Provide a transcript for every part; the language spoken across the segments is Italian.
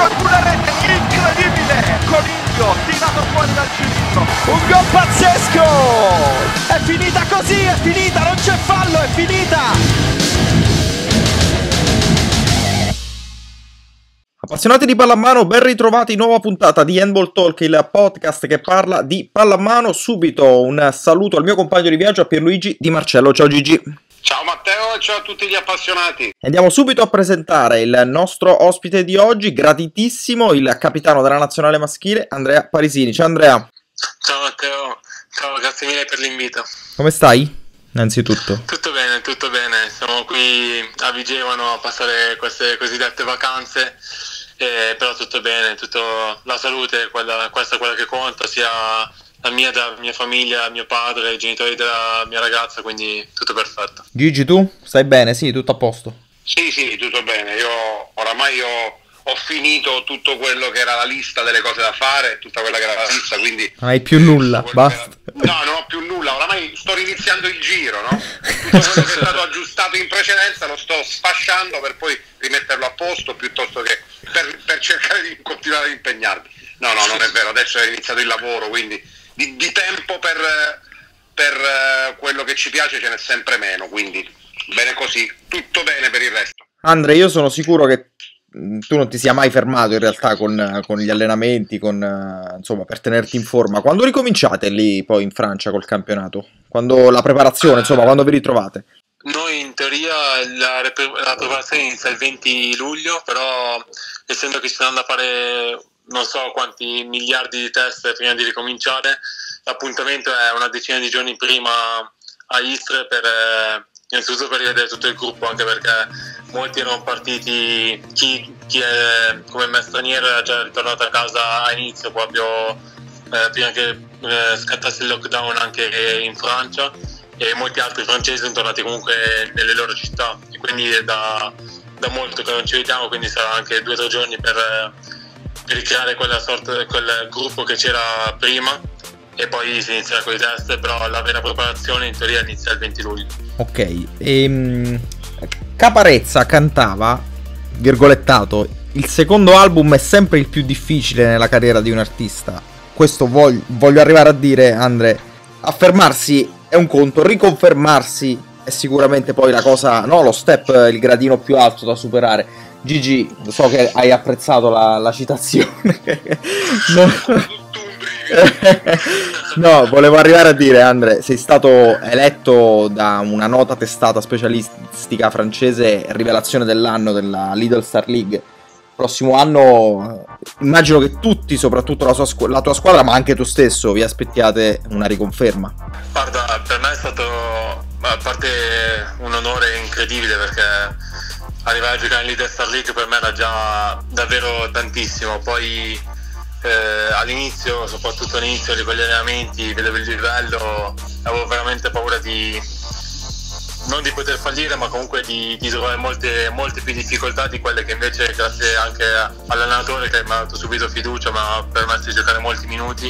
con una rete incredibile Coniglio tirato fuori dal cilindro un gol pazzesco è finita così è finita non c'è fallo è finita Appassionati di pallamano, ben ritrovati, nuova puntata di Handball Talk, il podcast che parla di pallamano. Subito un saluto al mio compagno di viaggio, a Pierluigi Di Marcello. Ciao Gigi. Ciao Matteo e ciao a tutti gli appassionati. Andiamo subito a presentare il nostro ospite di oggi, graditissimo, il capitano della nazionale maschile, Andrea Parisini. Ciao Andrea. Ciao Matteo, ciao, grazie mille per l'invito. Come stai? Innanzitutto. Tutto bene, tutto bene. Siamo qui a Vigevano a passare queste cosiddette vacanze eh, però tutto bene, tutto, la salute, quella, questa è quella che conta, sia la mia, della mia famiglia, mio padre, i genitori della mia ragazza, quindi tutto perfetto. Gigi, tu stai bene? Sì, tutto a posto? Sì, sì, tutto bene. Io oramai ho, ho finito tutto quello che era la lista delle cose da fare, tutta quella che era la lista, quindi... Non hai più nulla, basta. Era... No, non ho più nulla, oramai sto riniziando il giro, no? Tutto quello che è stato aggiustato in precedenza lo sto sfasciando per poi rimetterlo a posto piuttosto che per, per, cercare di continuare ad impegnarmi. No, no, non è vero, adesso è iniziato il lavoro, quindi di, di tempo per, per uh, quello che ci piace ce n'è sempre meno, quindi bene così, tutto bene per il resto. Andre, io sono sicuro che mm, tu non ti sia mai fermato in realtà con, con gli allenamenti, con, uh, insomma, per tenerti in forma. Quando ricominciate lì poi in Francia col campionato? Quando la preparazione, insomma, quando vi ritrovate? Noi in teoria la, la preparazione inizia il 20 luglio, però essendo che ci saranno da fare non so quanti miliardi di test prima di ricominciare, l'appuntamento è una decina di giorni prima a Istre per, eh, innanzitutto per rivedere tutto il gruppo, anche perché molti erano partiti, chi, chi è come me straniero era già ritornato a casa a inizio proprio eh, prima che eh, scattasse il lockdown anche in Francia e molti altri francesi sono tornati comunque nelle loro città. E quindi è da, da molto che non ci vediamo quindi sarà anche due o tre giorni per, ricreare quella sorta, quel gruppo che c'era prima e poi si inizierà con i test però la vera preparazione in teoria inizia il 20 luglio. Ok ehm, Caparezza cantava virgolettato il secondo album è sempre il più difficile nella carriera di un artista. Questo voglio, voglio arrivare a dire Andre affermarsi è un conto, riconfermarsi è sicuramente poi la cosa, no, lo step, il gradino più alto da superare. Gigi, so che hai apprezzato la, la citazione. no. no, volevo arrivare a dire, Andre, sei stato eletto da una nota testata specialistica francese rivelazione dell'anno della Lidl Star League prossimo anno immagino che tutti, soprattutto la, sua, la, tua squadra, ma anche tu stesso, vi aspettiate una riconferma. Guarda, per me è stato a parte un onore incredibile perché arrivare a giocare in Leader Star League per me era già davvero tantissimo. Poi eh, all'inizio, soprattutto all'inizio di quegli allenamenti, vedevo il livello, avevo veramente paura di non di poter fallire, ma comunque di, di trovare molte, molte, più difficoltà di quelle che invece, grazie anche all'allenatore che mi ha dato subito fiducia, mi ha permesso di giocare molti minuti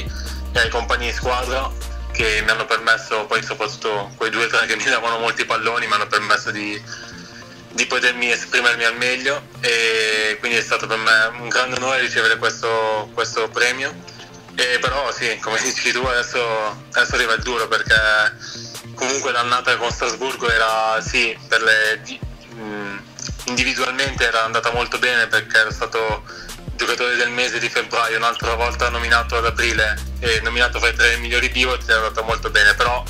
e ai compagni di squadra che mi hanno permesso, poi soprattutto quei due o tre che mi davano molti palloni, mi hanno permesso di, di potermi esprimermi al meglio e quindi è stato per me un grande onore ricevere questo, questo premio. E però sì, come dici tu, adesso, adesso arriva il duro perché comunque l'annata con Strasburgo era sì, le, mh, individualmente era andata molto bene perché era stato giocatore del mese di febbraio, un'altra volta nominato ad aprile e nominato fra i tre migliori pivot è andato molto bene, però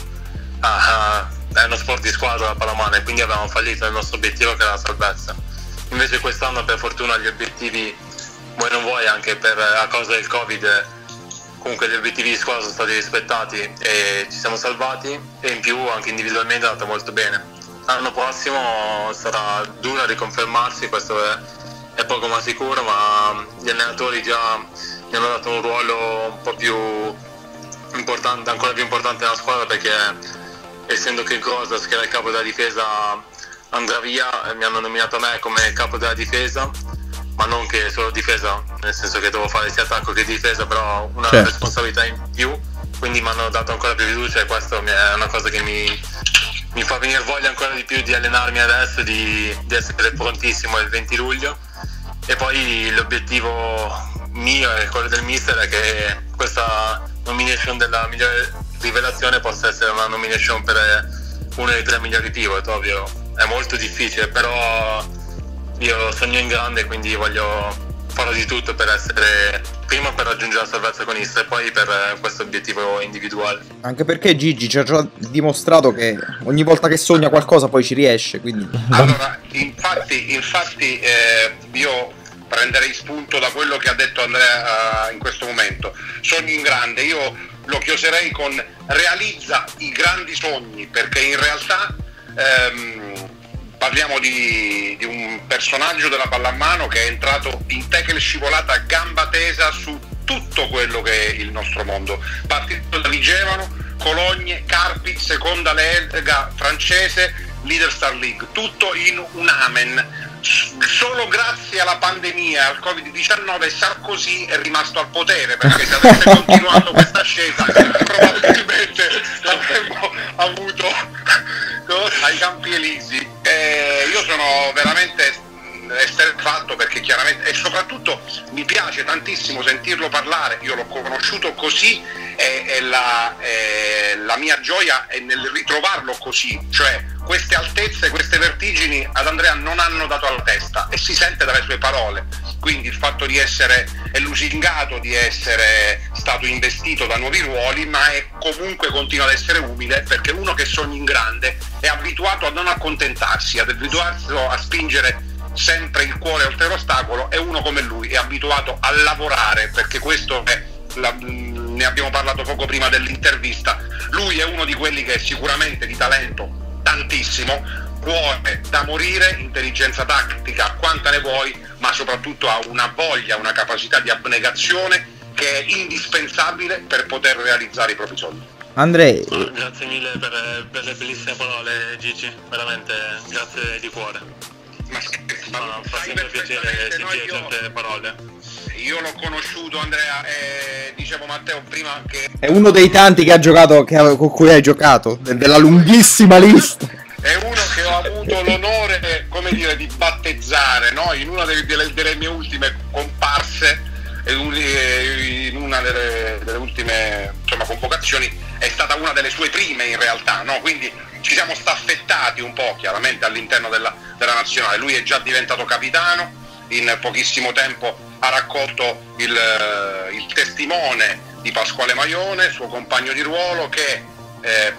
ah, è uno sport di squadra la pallamano e quindi avevamo fallito il nostro obiettivo che era la salvezza. Invece quest'anno per fortuna gli obiettivi, vuoi non vuoi, anche per, a causa del Covid, comunque gli obiettivi di squadra sono stati rispettati e ci siamo salvati e in più anche individualmente è andato molto bene. L'anno prossimo sarà duro a riconfermarsi, questo è, è, poco ma sicuro, ma gli allenatori già mi hanno dato un ruolo un po' più importante, ancora più importante nella squadra perché essendo che Grosas che era il capo della difesa andrà via, mi hanno nominato me come capo della difesa ma non che solo difesa, nel senso che devo fare sia attacco che difesa, però una certo. responsabilità in più, quindi mi hanno dato ancora più fiducia e questo è una cosa che mi, mi fa venire voglia ancora di più di allenarmi adesso, di, di essere prontissimo il 20 luglio e poi l'obiettivo mio e quello del mister è che questa nomination della migliore rivelazione possa essere una nomination per uno dei tre migliori pivot, ovvio. È molto difficile, però io sogno in grande, quindi voglio farò di tutto per essere prima per raggiungere la salvezza agonista e poi per questo obiettivo individuale. Anche perché Gigi ci ha già dimostrato che ogni volta che sogna qualcosa poi ci riesce, quindi... Allora, infatti, infatti eh, io prenderei spunto da quello che ha detto Andrea uh, in questo momento. Sogni in grande, io lo chioserei con realizza i grandi sogni, perché in realtà ehm, parliamo di, di, un personaggio della pallamano che è entrato in tackle scivolata a gamba tesa su tutto quello che è il nostro mondo. Partito da Vigevano, Cologne, Carpi, seconda lega francese, Leader Star League, tutto in un amen solo grazie alla pandemia, al Covid-19, Sarkozy è rimasto al potere perché se avesse continuato questa ascesa probabilmente l'avremmo avuto ai campi elisi. Eh, io sono veramente esterrefatto perché chiaramente e soprattutto mi piace tantissimo sentirlo parlare, io l'ho conosciuto così e, e la, e la mia gioia è nel ritrovarlo così, cioè queste altezze, queste vertigini ad Andrea non hanno dato alla testa e si sente dalle sue parole. Quindi il fatto di essere lusingato, di essere stato investito da nuovi ruoli, ma è comunque continua ad essere umile perché uno che sogna in grande è abituato a non accontentarsi, ad abituarsi a spingere sempre il cuore oltre l'ostacolo e uno come lui è abituato a lavorare perché questo è la, ne abbiamo parlato poco prima dell'intervista lui è uno di quelli che è sicuramente di talento tantissimo cuore da morire intelligenza tattica quanta ne vuoi ma soprattutto ha una voglia una capacità di abnegazione che è indispensabile per poter realizzare i propri sogni. Andrei grazie mille per, per le bellissime parole Gigi veramente grazie di cuore ma ma no, fa sempre piacere sentire certe parole. Io l'ho conosciuto Andrea e dicevo Matteo prima che... È uno dei tanti che ha giocato, che, con cui hai giocato, della lunghissima lista. È uno che ho avuto l'onore, come dire, di battezzare, no? In una delle, delle, delle mie ultime comparse, in una delle, delle ultime insomma, convocazioni, è stata una delle sue prime in realtà, no? Quindi ci siamo staffettati un po' chiaramente all'interno della, della nazionale. Lui è già diventato capitano, in pochissimo tempo ha raccolto il, eh, il testimone di Pasquale Maione, suo compagno di ruolo, che eh,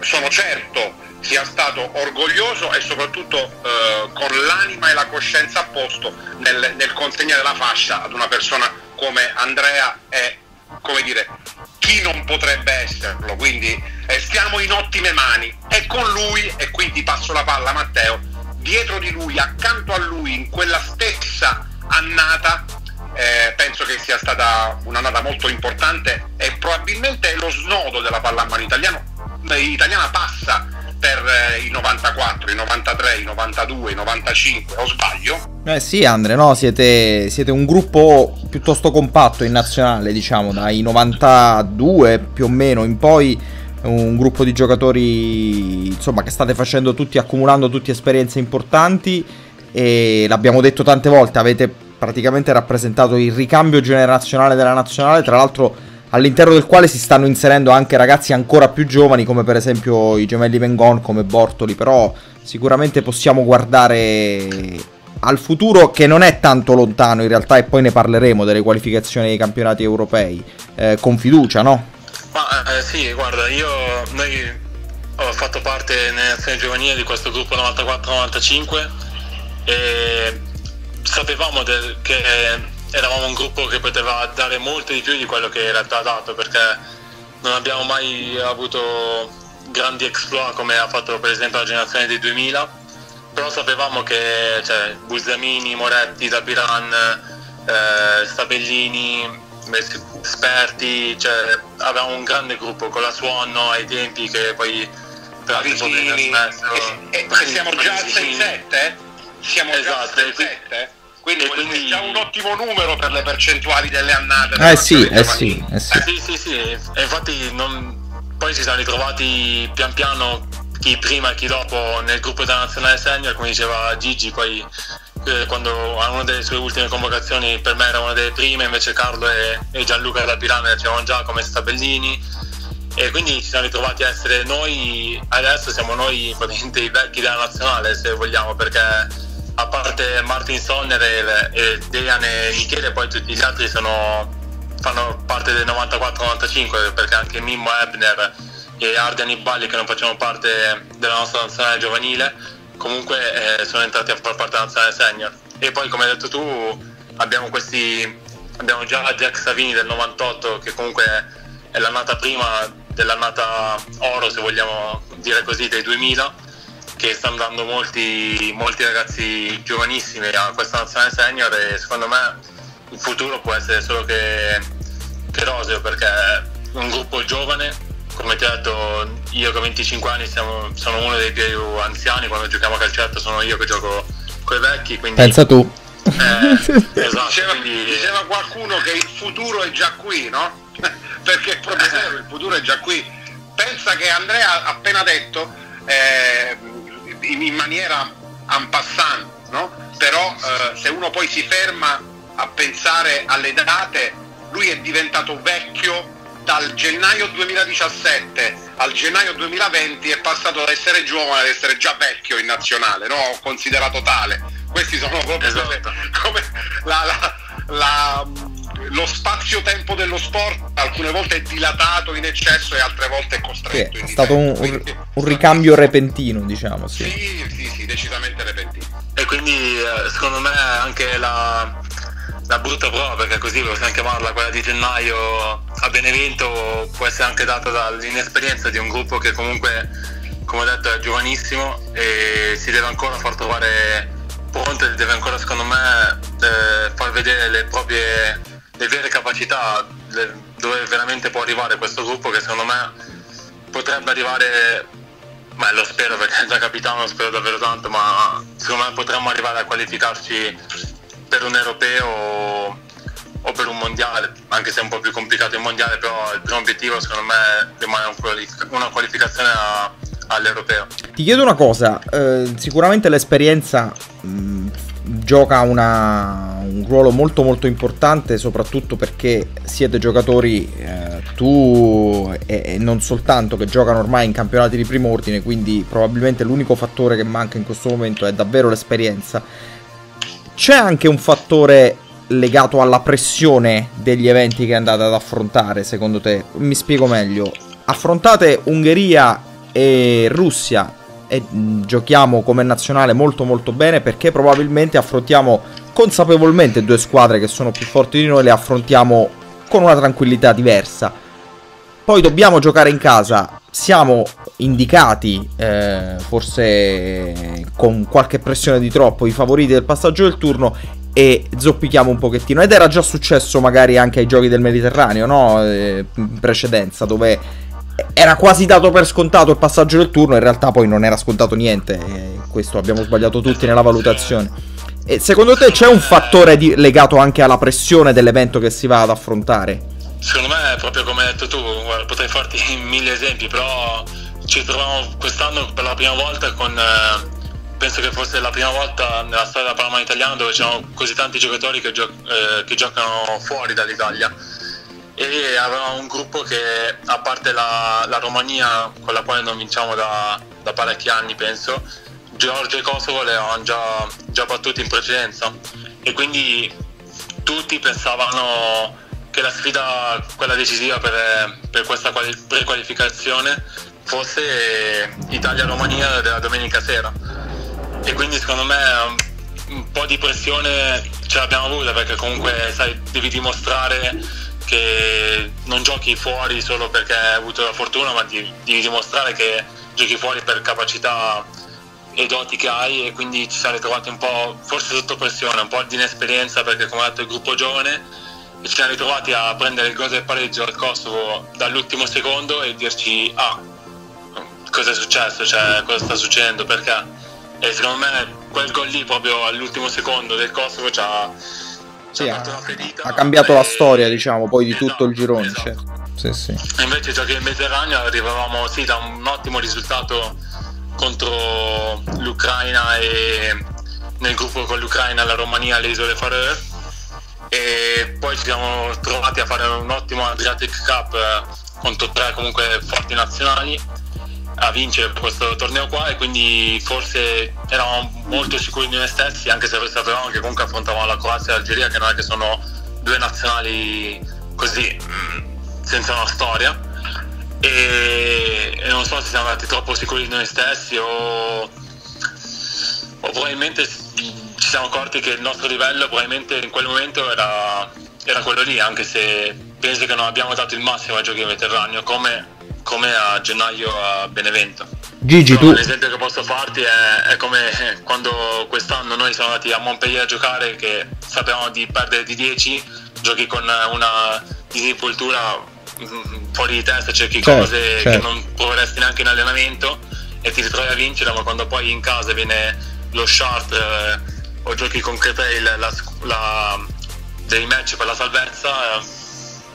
sono certo sia stato orgoglioso e soprattutto eh, con l'anima e la coscienza a posto nel, nel, consegnare la fascia ad una persona come Andrea e come dire chi non potrebbe esserlo. Quindi eh, stiamo in ottime mani. E con lui e quindi passo la palla a Matteo dietro di lui, accanto a lui, in quella stessa annata, eh, penso che sia stata un'annata molto importante e probabilmente lo snodo della pallamano eh, italiana passa per eh, i 94, i 93, i 92, i 95, o sbaglio? Eh sì Andre, no, siete, siete, un gruppo piuttosto compatto in nazionale, diciamo, dai 92 più o meno in poi un gruppo di giocatori insomma che state facendo tutti accumulando tutte esperienze importanti e l'abbiamo detto tante volte avete praticamente rappresentato il ricambio generazionale della nazionale tra l'altro all'interno del quale si stanno inserendo anche ragazzi ancora più giovani come per esempio i gemelli Vengon come Bortoli però sicuramente possiamo guardare al futuro che non è tanto lontano in realtà e poi ne parleremo delle qualificazioni dei campionati europei eh, con fiducia no? Ma eh, sì, guarda, io noi ho fatto parte nelle azioni giovanili di questo gruppo 94-95 e sapevamo del, che eravamo un gruppo che poteva dare molto di più di quello che in realtà ha dato perché non abbiamo mai avuto grandi exploit come ha fatto per esempio la generazione dei 2000 però sapevamo che cioè, Busamini, Moretti, Dapiran, eh, Stabellini esperti, cioè, avevamo un grande gruppo con la Suono ai tempi che poi problemi ha E, e siamo già al 6-7? Siamo esatto, già al 6-7? Quindi, quindi, è già un ottimo numero per le percentuali delle annate. Eh sì, eh sì, eh sì. sì, sì, sì. E infatti non... poi si sono ritrovati pian piano chi prima e chi dopo nel gruppo della nazionale senior, come diceva Gigi, poi eh, quando a una delle sue ultime convocazioni per me era una delle prime, invece Carlo e, e Gianluca della Piramide c'erano già come Stabellini e quindi ci siamo ritrovati a essere noi, adesso siamo noi praticamente i vecchi della nazionale se vogliamo perché a parte Martin Sonner e, e Dejan e Michele poi tutti gli altri sono, fanno parte del 94-95 perché anche Mimmo Ebner e Arden Iballi che non facevano parte della nostra nazionale giovanile comunque eh, sono entrati a far parte della nazionale senior. E poi come hai detto tu abbiamo questi abbiamo già Jack Savini del 98 che comunque è l'annata prima dell'annata oro se vogliamo dire così dei 2000 che stanno dando molti, molti ragazzi giovanissimi a questa nazionale senior e secondo me il futuro può essere solo che, che roseo perché è un gruppo giovane come ti ho detto, io che ho 25 anni siamo, sono uno dei più anziani, quando giochiamo a calcetto sono io che gioco con i vecchi. Quindi, Pensa tu. Eh, esatto, diceva, quindi... diceva qualcuno che il futuro è già qui, no? Perché è proprio vero, il futuro è già qui. Pensa che Andrea ha appena detto eh, in maniera en passant, no? Però eh, se uno poi si ferma a pensare alle date, lui è diventato vecchio dal gennaio 2017 al gennaio 2020 è passato da essere giovane ad essere già vecchio in nazionale, no? considerato tale. Questi sono proprio esatto. come la, la, la, lo spazio-tempo dello sport, alcune volte è dilatato in eccesso e altre volte è costretto. Sì, è stato un, un, un, ricambio repentino, diciamo. Sì. sì, sì, sì, decisamente repentino. E quindi eh, secondo me anche la, la brutta prova perché così possiamo chiamarla quella di gennaio a Benevento può essere anche data dall'inesperienza di un gruppo che comunque come ho detto è giovanissimo e si deve ancora far trovare pronto e deve ancora secondo me eh, far vedere le proprie le vere capacità le, dove veramente può arrivare questo gruppo che secondo me potrebbe arrivare ma lo spero perché già capitano lo spero davvero tanto ma secondo me potremmo arrivare a qualificarci per un europeo o per un mondiale, anche se è un po' più complicato il mondiale, però il primo obiettivo secondo me rimane una qualificazione a, all'europeo. Ti chiedo una cosa, eh, sicuramente l'esperienza mh, gioca una, un ruolo molto molto importante, soprattutto perché siete giocatori, eh, tu e, e non soltanto, che giocano ormai in campionati di primo ordine, quindi probabilmente l'unico fattore che manca in questo momento è davvero l'esperienza c'è anche un fattore legato alla pressione degli eventi che andate ad affrontare, secondo te? Mi spiego meglio. Affrontate Ungheria e Russia e giochiamo come nazionale molto molto bene perché probabilmente affrontiamo consapevolmente due squadre che sono più forti di noi, le affrontiamo con una tranquillità diversa. Poi dobbiamo giocare in casa, siamo indicati, eh, forse con qualche pressione di troppo, i favoriti del passaggio del turno e zoppichiamo un pochettino. Ed era già successo magari anche ai giochi del Mediterraneo, no? Eh, in precedenza, dove era quasi dato per scontato il passaggio del turno, in realtà poi non era scontato niente, questo abbiamo sbagliato tutti nella valutazione. E secondo te c'è un fattore di, legato anche alla pressione dell'evento che si va ad affrontare? Secondo me proprio come hai detto tu, guarda, potrei farti mille esempi, però ci troviamo quest'anno per la prima volta con, eh, penso che fosse la prima volta nella storia della Palma italiana dove c'erano così tanti giocatori che, gio- eh, che giocano fuori dall'Italia e avevamo un gruppo che a parte la, la, Romania con la quale non vinciamo da, da parecchi anni penso, Georgia e Kosovo le avevano già, già battuti in precedenza e quindi tutti pensavano che la sfida, quella decisiva per, per questa quali- prequalificazione fosse Italia-Romania della domenica sera. E quindi secondo me un po' di pressione ce l'abbiamo avuta perché comunque sai, devi dimostrare che non giochi fuori solo perché hai avuto la fortuna, ma devi dimostrare che giochi fuori per capacità e doti che hai e quindi ci siamo ritrovati un po' forse sotto pressione, un po' di inesperienza perché come ha detto il gruppo giovane e ci siamo ritrovati a prendere il gol del pareggio al Kosovo dall'ultimo secondo e dirci ah cosa è successo, cioè cosa sta succedendo, perché? E secondo me quel gol lì proprio all'ultimo secondo del Kosovo ci ha, sì, ha, ha cambiato e... la storia diciamo poi di tutto il girone esatto. certo. sì, sì. Invece giochi in Mediterraneo arrivavamo sì da un ottimo risultato contro l'Ucraina e nel gruppo con l'Ucraina, la Romania e le isole Faroe e poi ci siamo trovati a fare un ottimo Adriatic Cup eh, contro tre comunque forti nazionali a vincere questo torneo qua e quindi forse eravamo molto sicuri di noi stessi anche se sapevamo che comunque affrontavamo la Croazia e l'Algeria che non è che sono due nazionali così mm, senza una storia. E, e non so se siamo andati troppo sicuri di noi stessi o, o probabilmente ci siamo accorti che il nostro livello probabilmente in quel momento era, era quello lì anche se penso che non abbiamo dato il massimo ai giochi mediterraneo come come a gennaio a Benevento. Gigi, tu... L'esempio che posso farti è, è, come quando quest'anno noi siamo andati a Montpellier a giocare che sapevamo di perdere di 10, giochi con una disinvoltura mm, fuori di testa, cerchi certo, cose certo. che non proveresti neanche in allenamento e ti ritrovi a vincere, ma quando poi in casa viene lo short eh, o giochi con Cretail la, la, dei match per la salvezza, eh,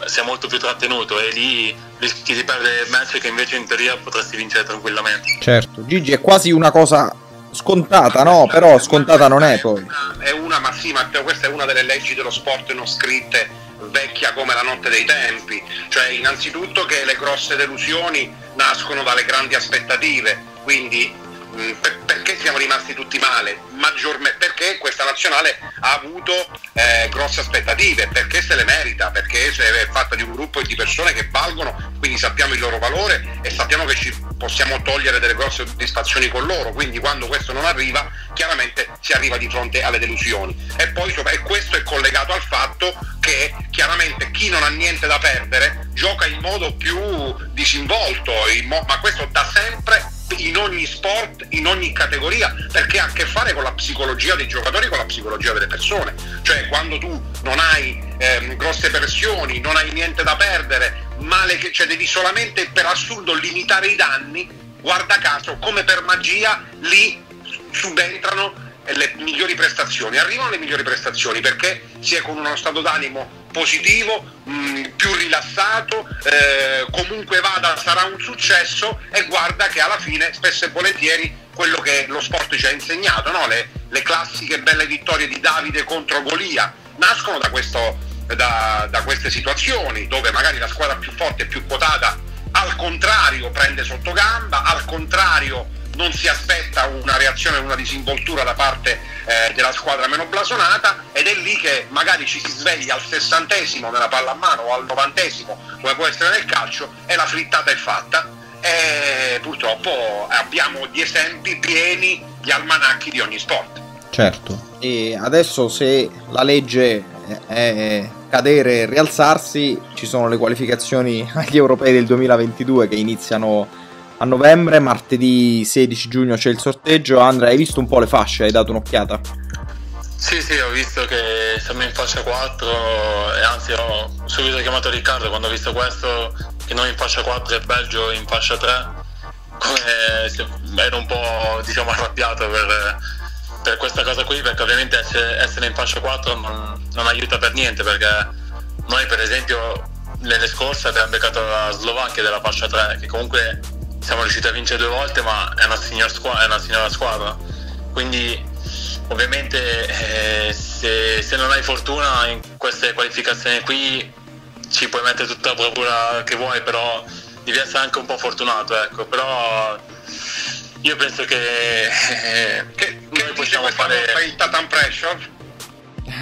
sei molto più trattenuto e lì rischi di perdere match che invece in teoria potresti vincere tranquillamente. Certo, Gigi è quasi una cosa scontata, no? Però scontata non è poi. È una, ma sì, Matteo, questa è una delle leggi dello sport non scritte vecchia come la notte dei tempi, cioè innanzitutto che le grosse delusioni nascono dalle grandi aspettative, quindi per, perché siamo rimasti tutti male? Maggiormente perché questa nazionale ha avuto eh, grosse aspettative, perché se le merita, perché è fatta di un gruppo di persone che valgono, quindi sappiamo il loro valore e sappiamo che ci possiamo togliere delle grosse soddisfazioni con loro, quindi quando questo non arriva chiaramente si arriva di fronte alle delusioni e poi e questo è collegato al fatto che chiaramente chi non ha niente da perdere gioca in modo più disinvolto, mo- ma questo da sempre in ogni sport, in ogni categoria, perché ha a che fare con la psicologia dei giocatori, con la psicologia delle persone. Cioè quando tu non hai ehm, grosse pressioni, non hai niente da perdere, male che, cioè devi solamente per assurdo limitare i danni, guarda caso, come per magia, lì subentrano le migliori prestazioni. Arrivano le migliori prestazioni perché si è con uno stato d'animo positivo, mh, mm, più rilassato, eh, comunque vada sarà un successo e guarda che alla fine spesso e volentieri quello che lo sport ci ha insegnato, no? le, le, classiche belle vittorie di Davide contro Golia nascono da, questo, da, da queste situazioni dove magari la squadra più forte e più quotata al contrario prende sotto gamba, al contrario non si aspetta una reazione, una disinvoltura da parte eh, della squadra meno blasonata ed è lì che magari ci si sveglia al sessantesimo nella palla a mano o al novantesimo come può essere nel calcio e la frittata è fatta e purtroppo abbiamo gli esempi pieni gli almanacchi di ogni sport. Certo, e adesso se la legge è cadere e rialzarsi ci sono le qualificazioni agli europei del 2022 che iniziano novembre, martedì 16 giugno c'è il sorteggio. Andrea, hai visto un po' le fasce? Hai dato un'occhiata? Sì, sì, ho visto che siamo in fascia 4 e anzi ho subito chiamato Riccardo quando ho visto questo, che noi in fascia 4 e Belgio in fascia 3. Come ero un po' diciamo arrabbiato per, per questa cosa qui perché ovviamente essere, essere in fascia 4 non, non, aiuta per niente perché noi per esempio nelle scorse abbiamo beccato la Slovacchia della fascia 3 che comunque siamo riusciti a vincere due volte, ma è una signora squadra. È una signora squadra. Quindi ovviamente eh, se, se, non hai fortuna in queste qualificazioni qui ci puoi mettere tutta la bravura che vuoi, però devi essere anche un po' fortunato, ecco. Però io penso che, eh, che noi possiamo fare il Tatan Pressure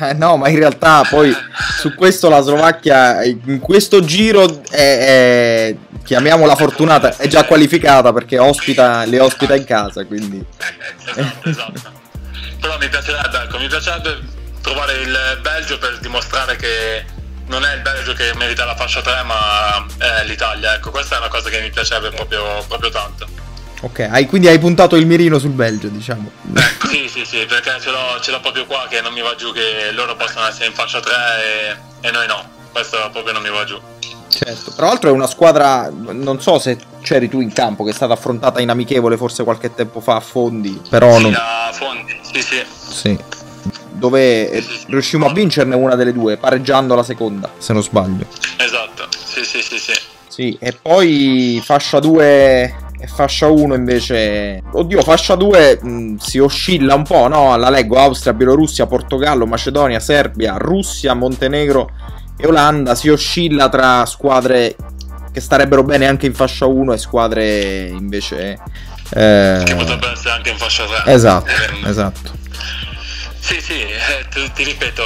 eh, no, ma in realtà poi su questo la Slovacchia in questo giro è, è, chiamiamola fortunata, è già qualificata perché ospita, le ospita in casa, quindi... Esatto, esatto. Però mi piacerebbe, ecco, mi piacerebbe trovare il Belgio per dimostrare che non è il Belgio che merita la fascia 3 ma è l'Italia, ecco, questa è una cosa che mi piacerebbe proprio, proprio tanto. Ok, hai, quindi hai puntato il mirino sul Belgio, diciamo. Eh, sì, sì, sì, perché ce l'ho, ce l'ho, proprio qua che non mi va giù che loro possono essere in fascia 3 e, e noi no. Questo proprio non mi va giù. Certo, tra l'altro è una squadra, non so se c'eri tu in campo, che è stata affrontata in amichevole forse qualche tempo fa a Fondi, però sì, non... a Fondi, sì, sì. Sì, dove sì, riuscimmo a vincerne una delle due, pareggiando la seconda, se non sbaglio. Esatto, sì, sì, sì, sì. Sì, e poi fascia 2 e fascia 1 invece... Oddio, fascia 2 mh, si oscilla un po', no? La leggo Austria, Bielorussia, Portogallo, Macedonia, Serbia, Russia, Montenegro e Olanda. Si oscilla tra squadre che starebbero bene anche in fascia 1 e squadre invece... Eh... Che potrebbe essere anche in fascia 3. Esatto, eh, esatto. Sì, sì, eh, ti, ti, ripeto,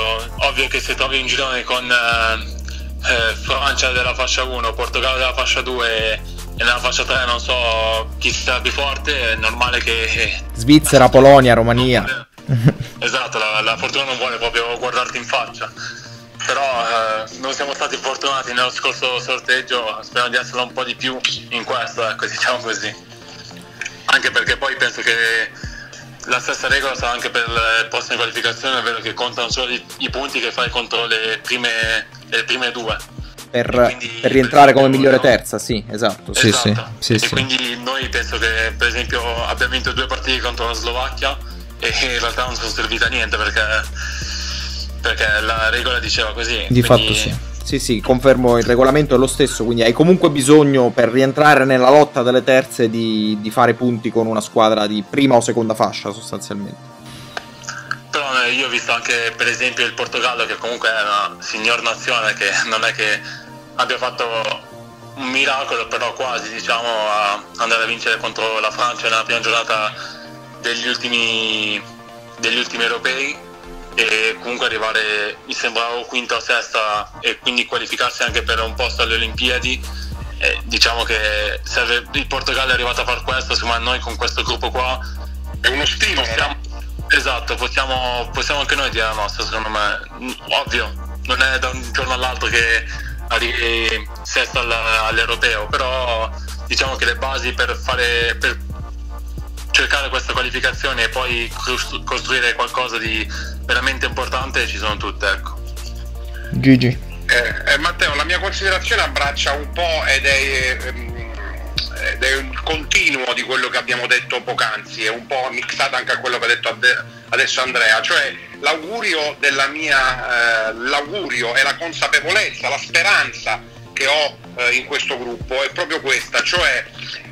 ovvio che se trovi un girone con eh, eh Francia della fascia 1, Portogallo della fascia 2 e nella fascia 3 non so chi sia più forte, è normale che... Svizzera, Polonia, Romania. esatto, la, la, fortuna non vuole proprio guardarti in faccia. Però eh, non siamo stati fortunati nello scorso sorteggio, speriamo di esserlo un po' di più in questo, ecco, diciamo così. Anche perché poi penso che la stessa regola sarà anche per le prossime qualificazioni, è vero che contano solo i, i punti che fai contro le prime, le prime due. Per, quindi, per, rientrare come migliore terza, sì, esatto. Sì, esatto. Sì, e sì, quindi noi penso che per esempio abbiamo vinto due partite contro la Slovacchia e in realtà non sono servita a niente perché, perché la regola diceva così. Di quindi... fatto sì. Sì, sì, confermo il regolamento è lo stesso, quindi hai comunque bisogno per rientrare nella lotta delle terze di, di fare punti con una squadra di prima o seconda fascia sostanzialmente. Però eh, io ho visto anche per esempio il Portogallo che comunque è una signor nazione che non è che abbia fatto un miracolo, però quasi diciamo a andare a vincere contro la Francia nella prima giornata degli ultimi, degli ultimi europei e comunque arrivare mi sembrava quinta o sesta e quindi qualificarsi anche per un posto alle Olimpiadi eh, diciamo che se il Portogallo è arrivato a fare questo insomma noi con questo gruppo qua è uno stimolo possiamo, esatto possiamo, possiamo, anche noi dire la nostra secondo me. Ovvio non è da un giorno all'altro che arrivi sesta all'europeo però diciamo che le basi per fare per cercare questa qualificazione e poi costruire qualcosa di veramente importante ci sono tutte. Ecco. Gigi. Eh, eh, Matteo, la mia considerazione abbraccia un po' ed è, ehm, ed è un continuo di quello che abbiamo detto poc'anzi, è un po' mixata anche a quello che ha detto adesso Andrea, cioè l'augurio della mia, eh, l'augurio e la consapevolezza, la speranza che ho eh, in questo gruppo è proprio questa, cioè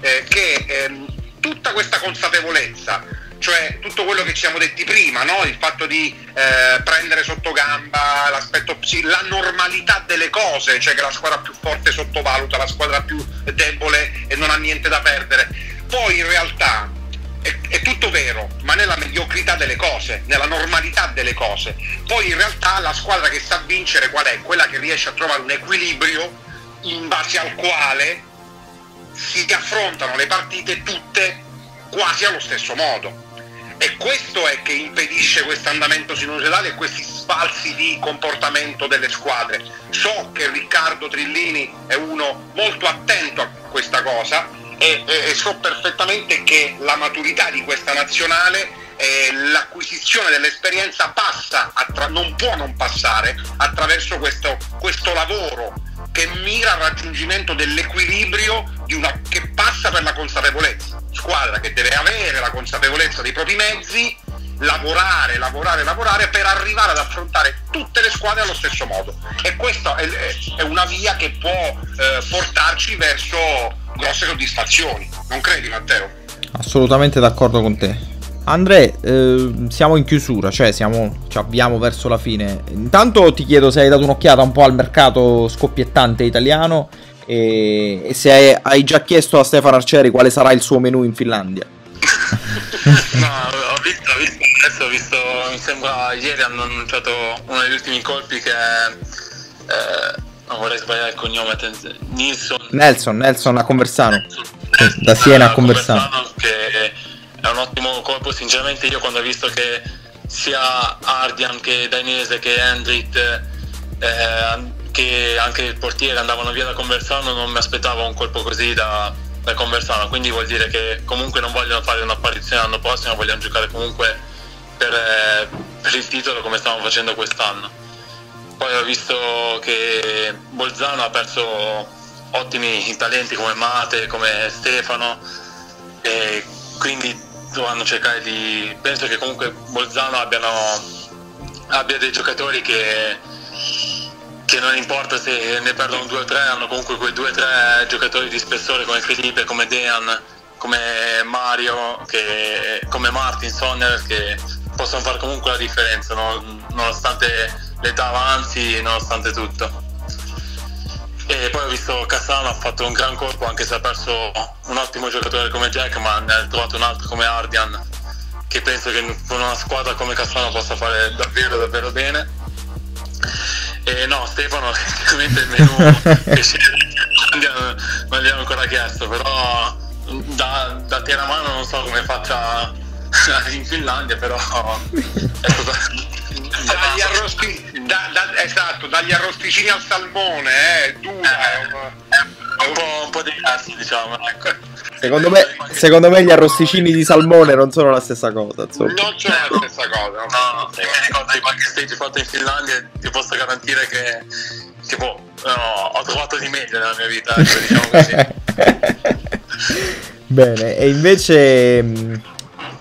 eh, che ehm, tutta questa consapevolezza, cioè tutto quello che ci siamo detti prima, no? il fatto di eh, prendere sotto gamba l'aspetto la normalità delle cose, cioè che la squadra più forte sottovaluta, la squadra più debole e non ha niente da perdere. Poi in realtà è, è, tutto vero, ma nella mediocrità delle cose, nella normalità delle cose. Poi in realtà la squadra che sa vincere qual è? Quella che riesce a trovare un equilibrio in base al quale si affrontano le partite tutte quasi allo stesso modo. E questo è che impedisce questo andamento sinusoidale e questi sbalzi di comportamento delle squadre. So che Riccardo Trillini è uno molto attento a questa cosa e, e, e so perfettamente che la maturità di questa nazionale e l'acquisizione dell'esperienza passa, attra- non può non passare attraverso questo, questo lavoro che mira al raggiungimento dell'equilibrio una, che passa per la consapevolezza. Squadra che deve avere la consapevolezza dei propri mezzi, lavorare, lavorare, lavorare per arrivare ad affrontare tutte le squadre allo stesso modo. E questa è, è una via che può eh, portarci verso grosse soddisfazioni. Non credi Matteo? Assolutamente d'accordo con te. Andre, eh, siamo in chiusura, cioè siamo, ci avviamo verso la fine. Intanto ti chiedo se hai dato un'occhiata un po' al mercato scoppiettante italiano e, e se hai, hai, già chiesto a Stefano Arcieri quale sarà il suo menù in Finlandia. no, ho visto, ho visto, adesso ho visto, mi sembra ieri hanno annunciato uno degli ultimi colpi che. Eh, non vorrei sbagliare il cognome, Nilsson. Nelson, Nelson a Conversano. Nelson, da Siena a Conversano. Conversano che è un ottimo colpo, sinceramente io quando ho visto che sia Ardian che Dainese che Hendrit eh, che anche il portiere andavano via da Conversano non mi aspettavo un colpo così da, da Conversano quindi vuol dire che comunque non vogliono fare un'apparizione l'anno prossimo vogliono giocare comunque per, eh, per il titolo come stavamo facendo quest'anno. Poi ho visto che Bolzano ha perso ottimi talenti come Mate, come Stefano e quindi dovranno cercare di... penso che comunque Bolzano abbiano, abbia dei giocatori che, che non importa se ne perdono due o tre, hanno comunque quei due o tre giocatori di spessore come Felipe, come Dean, come Mario, che, come Martin Sonner che possono fare comunque la differenza no? nonostante l'età avanzi, nonostante tutto. E poi ho visto Cassano ha fatto un gran colpo anche se ha perso un ottimo giocatore come Jackman, ha trovato un altro come Ardian che penso che con una squadra come Cassano possa fare davvero davvero bene. E no, Stefano sicuramente il menù non gli hanno ancora chiesto, però da, da Teramano non so come faccia in Finlandia, però è stato dagli, arrosti, da, da, esatto, dagli arrosticini al salmone, eh, dura. Eh, un, po', un po' diversi, diciamo. Ecco. Secondo me, secondo me, gli arrosticini di salmone non sono la stessa cosa. Insomma. Non sono la stessa cosa. No, no, se mi ricordo di qualche stage fatto in Finlandia, ti posso garantire che tipo, no, ho trovato di meglio nella mia vita, ecco, diciamo così. Bene, e invece mm,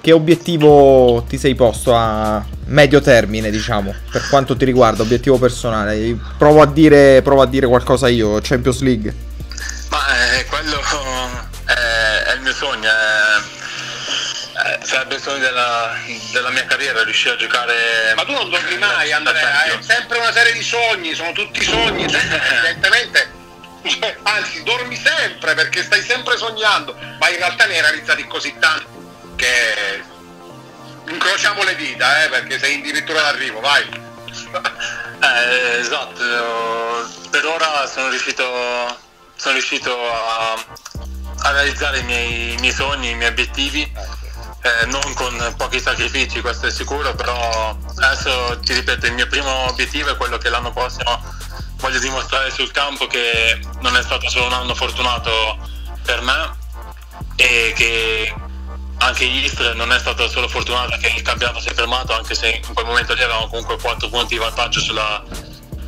che obiettivo ti sei posto a medio termine, diciamo, per quanto ti riguarda, obiettivo personale? Provo a dire, provo a dire qualcosa io, Champions League. Ma eh, quello è, è, il mio sogno, è, è, sarebbe il sogno della, della, mia carriera, riuscire a giocare... Ma tu non dormi mai, Andrea, è sempre una serie di sogni, sono tutti sogni, evidentemente... Cioè, anzi, dormi sempre perché stai sempre sognando, ma in realtà ne hai realizzati così tanti che incrociamo le dita, eh, perché sei addirittura d'arrivo, vai. Eh, esatto, per ora sono riuscito, sono riuscito a, a realizzare i miei, i miei, sogni, i miei obiettivi, eh, non con pochi sacrifici, questo è sicuro, però adesso ti ripeto, il mio primo obiettivo è quello che l'anno prossimo voglio dimostrare sul campo che non è stato solo un anno fortunato per me e che anche Istres non è stata solo fortunata che il campionato si è fermato anche se in quel momento lì avevamo comunque 4 punti di vantaggio sulla,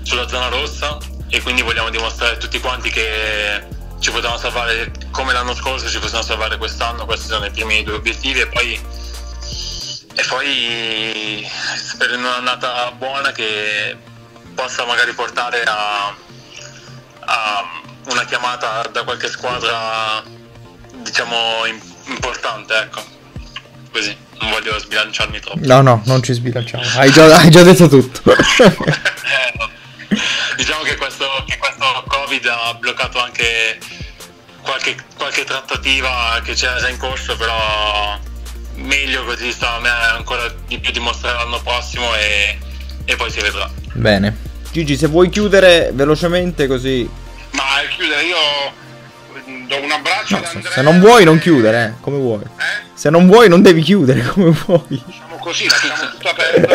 sulla zona rossa e quindi vogliamo dimostrare tutti quanti che ci potevamo salvare come l'anno scorso ci possiamo salvare quest'anno questi sono i primi due obiettivi e poi e poi spero in un'annata buona che possa magari portare a, a una chiamata da qualche squadra diciamo importante ecco. Così non voglio sbilanciarmi troppo. No no non ci sbilanciamo. Hai già, hai già detto tutto. Eh, diciamo che questo, che questo covid ha bloccato anche qualche, qualche trattativa che c'era già in corso però meglio così sta a me ancora di più dimostrare l'anno prossimo e, e poi si vedrà. Bene. Gigi se vuoi chiudere velocemente così. Ma chiudere io do un abbraccio no, se, se, non vuoi non chiudere, eh, come vuoi. Eh? Se non vuoi non devi chiudere, come vuoi. Diciamo così, lasciamo tutto aperto. no,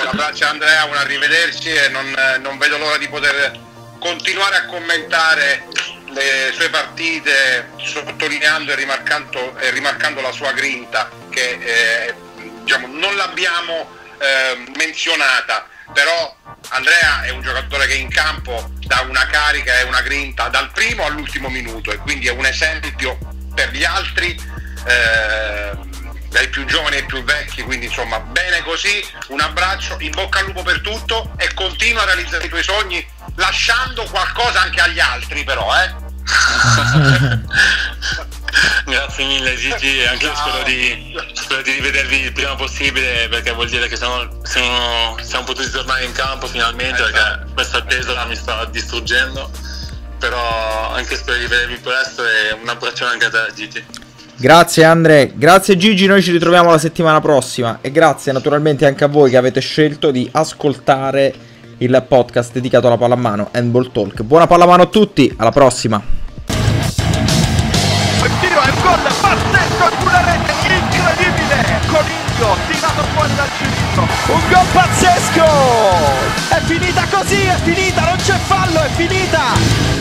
un abbraccio a Andrea, un arrivederci e non, non, vedo l'ora di poter continuare a commentare le sue partite sottolineando e rimarcando, e rimarcando la sua grinta che eh, diciamo, non l'abbiamo eh, menzionata però Andrea è un giocatore che in campo dà una carica e una grinta dal primo all'ultimo minuto e quindi è un esempio per gli altri eh, dai più giovani ai più vecchi quindi insomma bene così un abbraccio in bocca al lupo per tutto e continua a realizzare i tuoi sogni lasciando qualcosa anche agli altri però eh Grazie mille Gigi, anche io spero di, spero di rivedervi il prima possibile perché vuol dire che siamo, siamo, siamo potuti tornare in campo finalmente perché esatto. questa attesa mi sta distruggendo. Però anche spero di rivedervi presto e un abbraccione anche a te Gigi. Grazie Andre, grazie Gigi, noi ci ritroviamo la settimana prossima e grazie naturalmente anche a voi che avete scelto di ascoltare il podcast dedicato alla pallamano Handball Talk. Buona pallamano a tutti, alla prossima! Un gol pazzesco! È finita così è finita non c'è fallo è finita